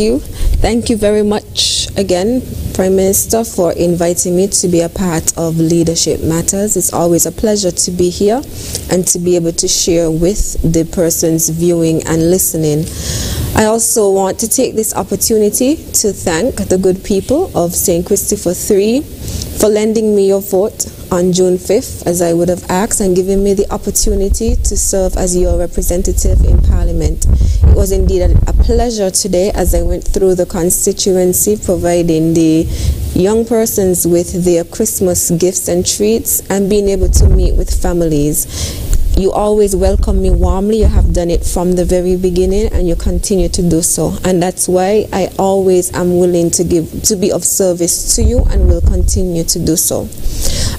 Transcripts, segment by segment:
you. Thank you very much again, Prime Minister, for inviting me to be a part of Leadership Matters. It's always a pleasure to be here and to be able to share with the persons viewing and listening. I also want to take this opportunity to thank the good people of St. Christopher III for lending me your vote on June 5th, as I would have asked, and giving me the opportunity to serve as your representative in Parliament. Was indeed a pleasure today as I went through the constituency providing the young persons with their Christmas gifts and treats and being able to meet with families. You always welcome me warmly. You have done it from the very beginning and you continue to do so. And that's why I always am willing to give to be of service to you and will continue to do so.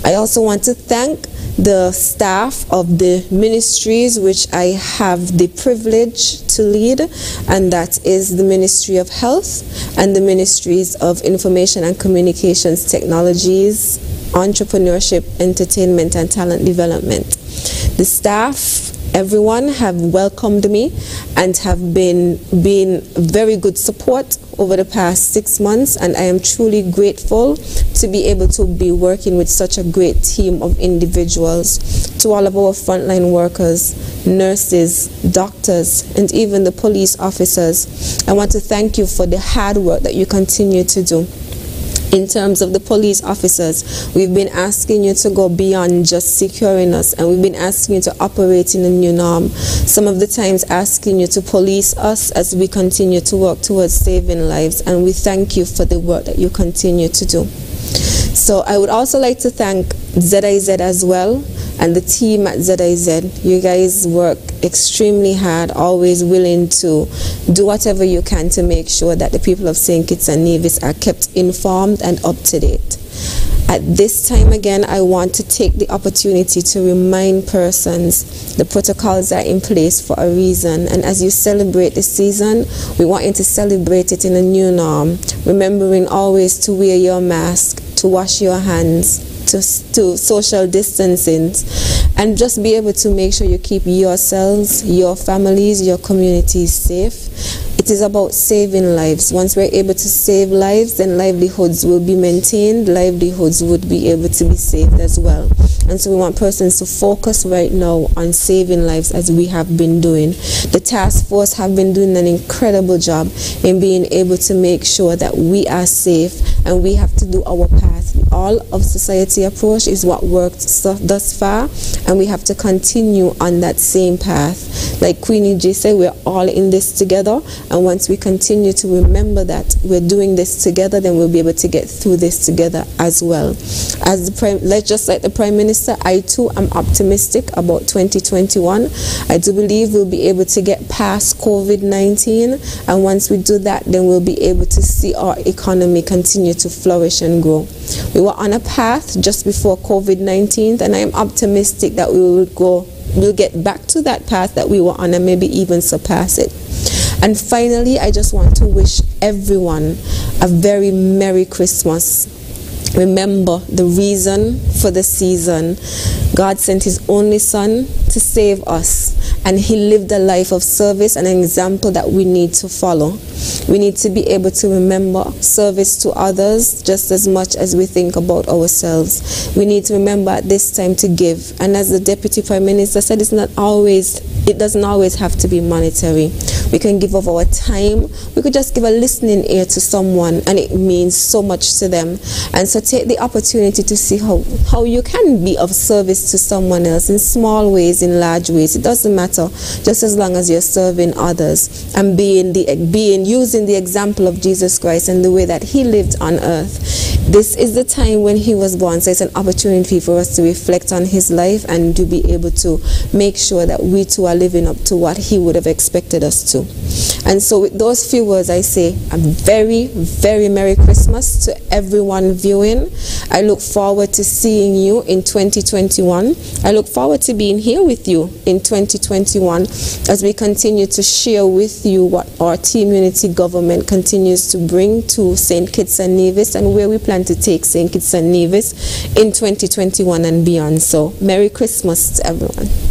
I also want to thank the staff of the ministries which I have the privilege to lead, and that is the Ministry of Health and the Ministries of Information and Communications Technologies, Entrepreneurship, Entertainment, and Talent Development. The staff everyone have welcomed me and have been been very good support over the past six months. And I am truly grateful to be able to be working with such a great team of individuals to all of our frontline workers nurses doctors and even the police officers. I want to thank you for the hard work that you continue to do in terms of the police officers, we've been asking you to go beyond just securing us and we've been asking you to operate in a new norm. Some of the times asking you to police us as we continue to work towards saving lives and we thank you for the work that you continue to do. So I would also like to thank ZIZ as well and the team at ZIZ. You guys work extremely hard, always willing to do whatever you can to make sure that the people of St. Kitts and Nevis are kept informed and up to date. At this time again, I want to take the opportunity to remind persons the protocols are in place for a reason. And as you celebrate the season, we want you to celebrate it in a new norm, remembering always to wear your mask, to wash your hands, to, to social distancing and just be able to make sure you keep yourselves, your families, your communities safe. It is about saving lives. Once we're able to save lives, then livelihoods will be maintained, livelihoods would be able to be saved as well. And so we want persons to focus right now on saving lives as we have been doing. The task force have been doing an incredible job in being able to make sure that we are safe and we have to do our part. All of society approach is what worked thus far and we have to continue on that same path. Like Queenie J said, we're all in this together and once we continue to remember that we're doing this together, then we'll be able to get through this together as well. As the Prime, let's just like the Prime Minister, I too am optimistic about 2021. I do believe we'll be able to get past COVID-19 and once we do that, then we'll be able to see our economy continue to flourish and grow. We were on a path just before COVID-19 and I am optimistic that we will go we'll get back to that path that we were on and maybe even surpass it. And finally, I just want to wish everyone a very Merry Christmas. Remember the reason for the season. God sent His only Son to save us, and He lived a life of service, and an example that we need to follow. We need to be able to remember service to others just as much as we think about ourselves. We need to remember at this time to give. And as the Deputy Prime Minister said, it's not always, it doesn't always have to be monetary. We can give of our time. We could just give a listening ear to someone and it means so much to them. And so take the opportunity to see how, how you can be of service to someone else in small ways, in large ways. It doesn't matter just as long as you're serving others and being the being using the example of Jesus Christ and the way that he lived on earth. This is the time when he was born, so it's an opportunity for us to reflect on his life and to be able to make sure that we too are living up to what he would have expected us to. And so with those few words, I say a very, very Merry Christmas to everyone viewing. I look forward to seeing you in 2021. I look forward to being here with you in 2021 as we continue to share with you what our team unity government continues to bring to St. Kitts and Nevis and where we to take St. Kitts and Nevis in 2021 and beyond. So Merry Christmas to everyone.